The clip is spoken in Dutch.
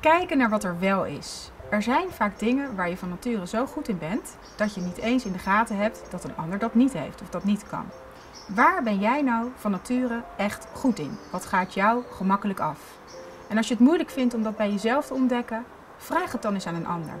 Kijken naar wat er wel is. Er zijn vaak dingen waar je van nature zo goed in bent dat je niet eens in de gaten hebt dat een ander dat niet heeft of dat niet kan. Waar ben jij nou van nature echt goed in? Wat gaat jou gemakkelijk af? En als je het moeilijk vindt om dat bij jezelf te ontdekken, vraag het dan eens aan een ander.